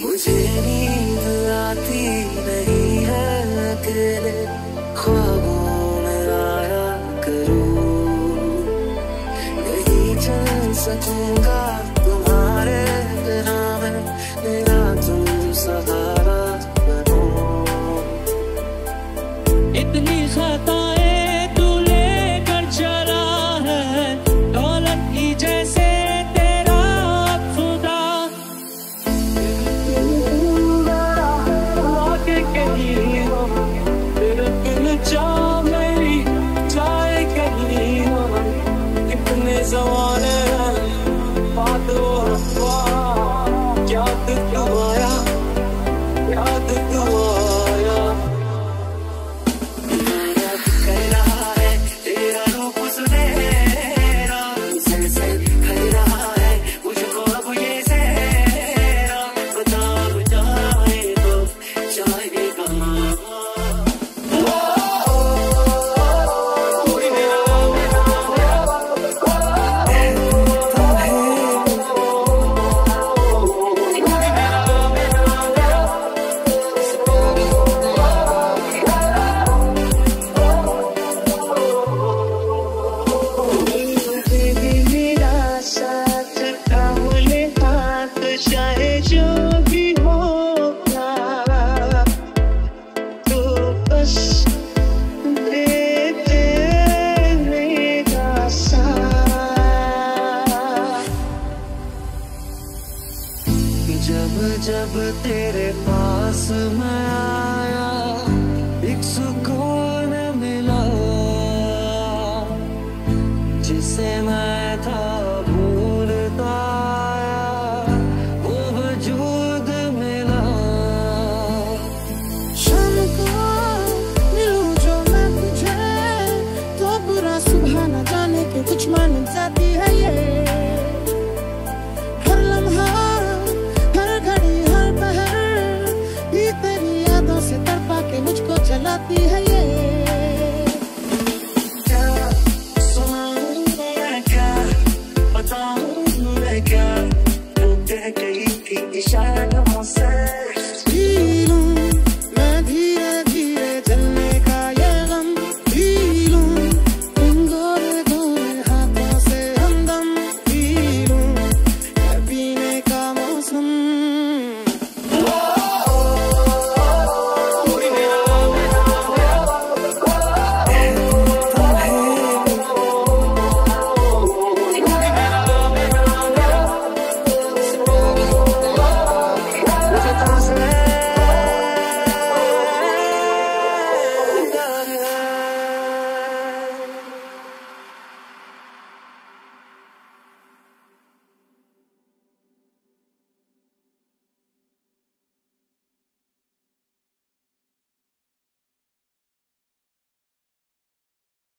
मुझे नींद आती नहीं है अकेले ख्वाबों में आया करूँ। नहीं चल सकूँगा तुम्हारे बिना मेरा तुम सहारा बनो। इतनी खता wanna जब तेरे पास मैं आया एक सुकून मिला। जिसे मैं